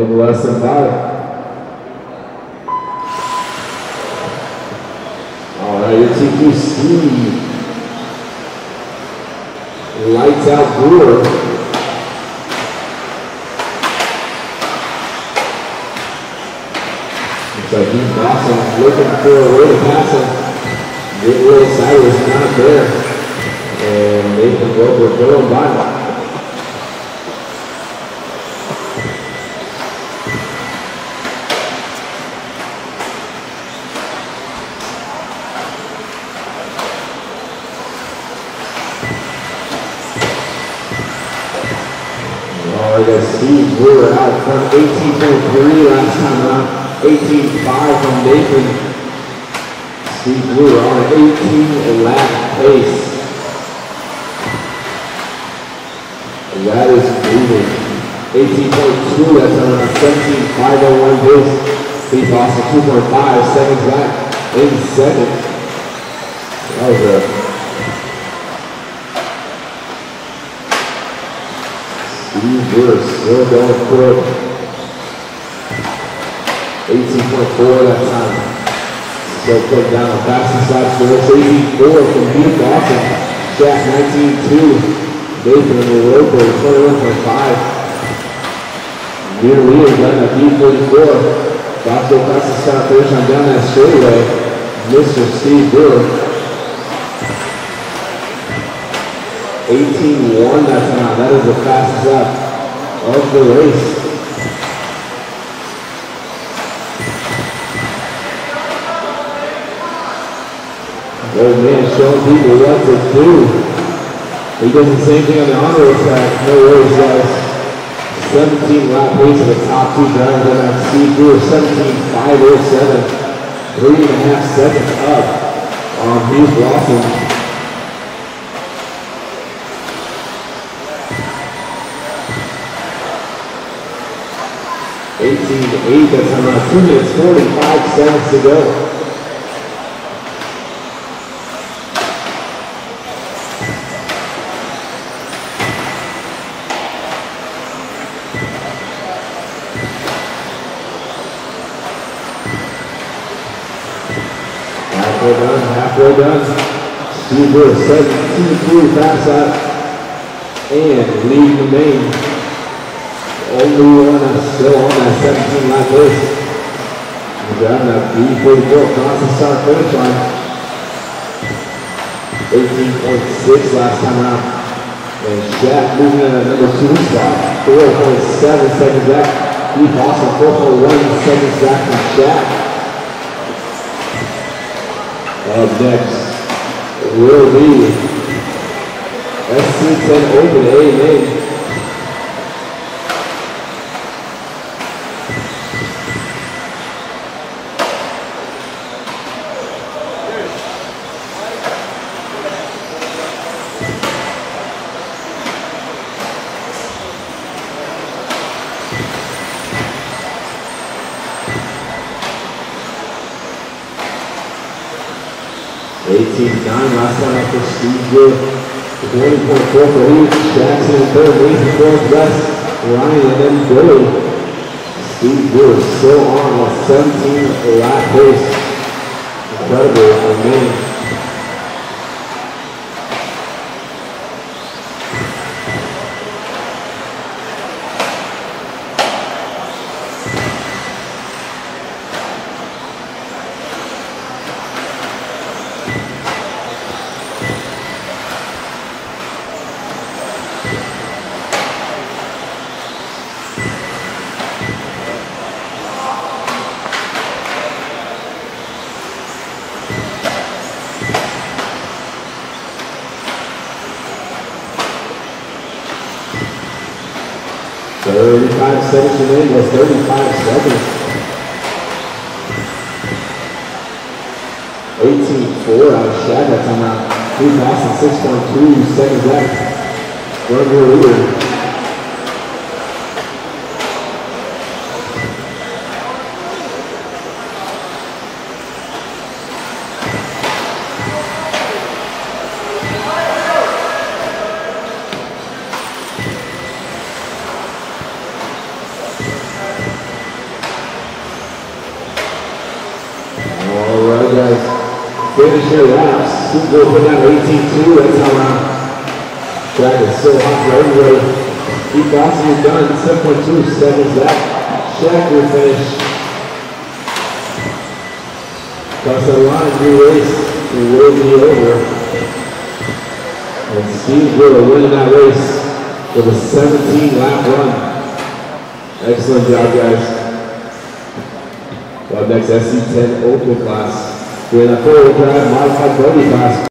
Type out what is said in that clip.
in less than five. All right, lights out Brewer. Like he's awesome, looking for a way to pass him. Get little sideways, not there. And Nathan Roper going by. Steve Brewer out front, 18.3 last time around, 18.5 from Nathan. Steve Brewer on an 18 lap pace. And that is moving. 18.2, that's oh on a 17.501 pace. Steve Austin 2.5 seconds back in second. That was a Brewer still going quick. 18.4 that time. Still put down fastest lap score. 84 from Heath Dawson. Jack 19.2. Nathan in the road for 21.5. Near leader done at B44. Dr. fastest start finish on down that straightaway. Mr. Steve Brewer. 18-1 that time. That is the fastest lap of the race. Old man showing people what to do. He does the same thing on the honor track. No worries, guys. 17 lap pace of the top two drivers on that Steve Brewer, 17.507. Three and a half seconds up on Hughes Lawson. 18 to 8. That's around 2 minutes 45 seconds to go. Halfway done, halfway done. Steve Brewer, 17 fast out and leading the main only one that's still on that 17 lap race. Down that B44 constant start finish line. 18.6 last time around. And Shaq moving in at number two spot. 4.7 seconds back. Keith Austin 4.1 seconds back from Shaq. Up next will be SC10 Open A&A. 18-9 last time after Steve Good. 20.4 for Heath. Jackson third, Nathan fourth, West, Ryan, and then Billy. Steve Good still on a 17 lap pace. Incredible for me. 35 seconds remaining with 35 seconds. 18-4 out of Shad that time out. He's lost 6.2 seconds left. Burger leader. Finish your laps. Super put down 18-2. That's how around. Track is so hot for everybody. Keep you're done. 7.2 seconds left. Check your finish. Cross the line, new race. It will be over. And Steve Brewer winning that race with a 17 lap run. Excellent job, guys. Well, next SC10 Open class. We're in a four-wheel drive modified buggy class.